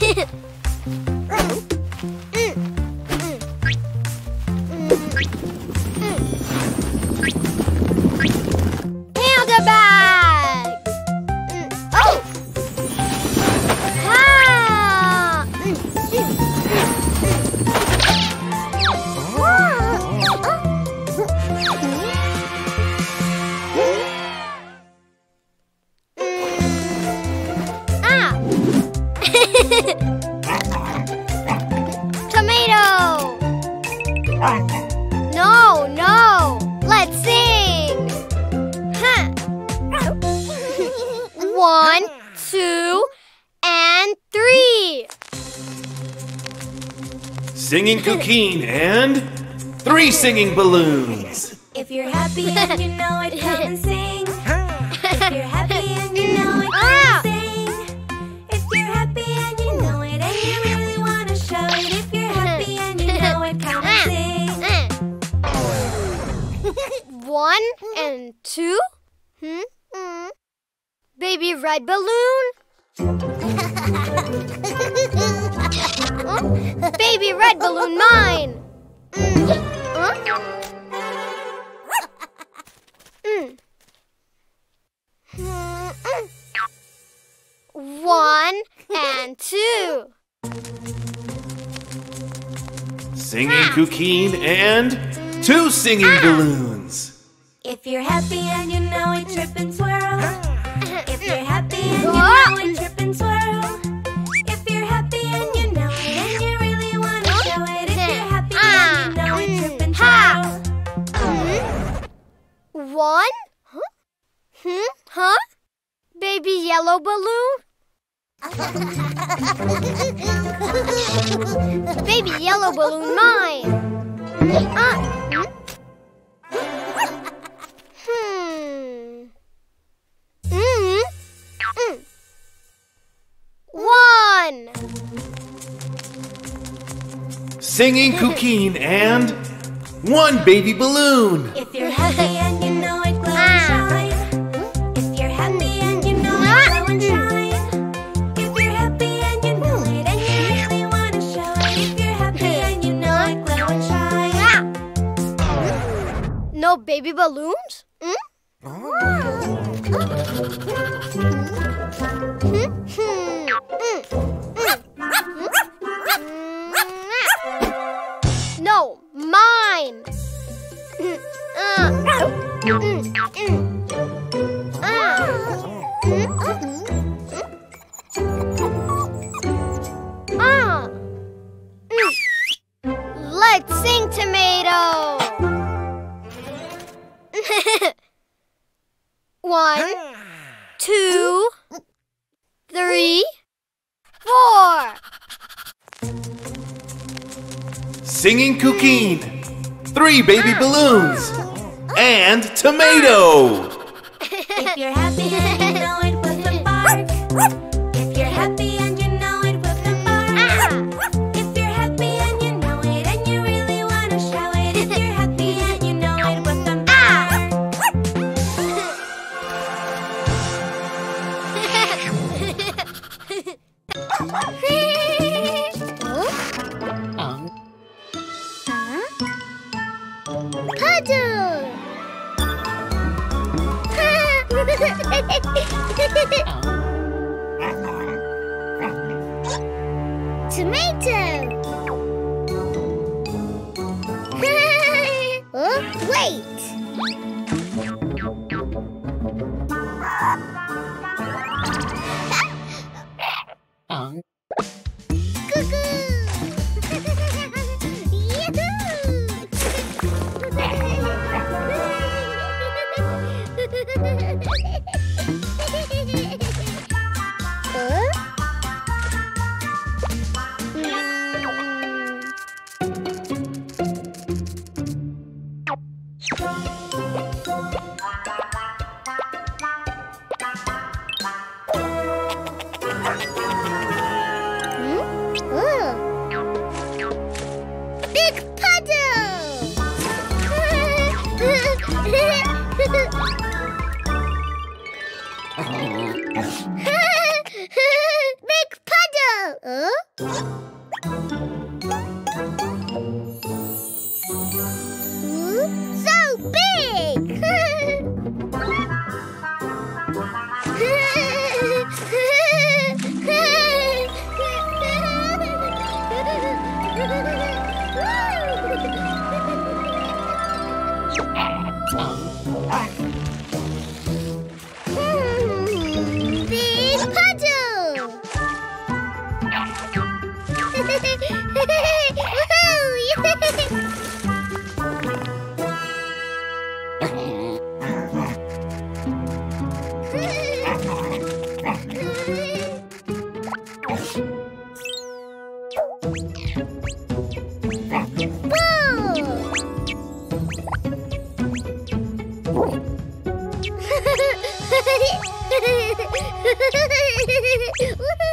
Hehehe Singing Cuquín and three singing balloons. If you're happy and you know it, come and sing. If you're happy and you know it, come Ah! and sing. If you're happy and you know it, and you really want to show it. If you're happy and you know it, come and sing. One and two. Hmm? Hmm. Baby red balloon. Huh? Baby red balloon mine. Mm. Mm. One and two. Singing Cuquín and two singing balloons. If you're happy and you know it, trip and swirl. If you're happy and you know it, trip Hmm? Huh? Baby yellow balloon? Baby yellow balloon mine. Uh, hmm. Hmm. Mm. One. Singing Cuquín and one baby balloon. If you're happy and No baby balloons? Hmm? No, One, two, three, four. Singing Cuquín, three baby balloons, and tomato. If you're happy you know it, whip and bark. Tomato. oh, wait. Huh? Big puddle! Huh? Ah! フフフフフ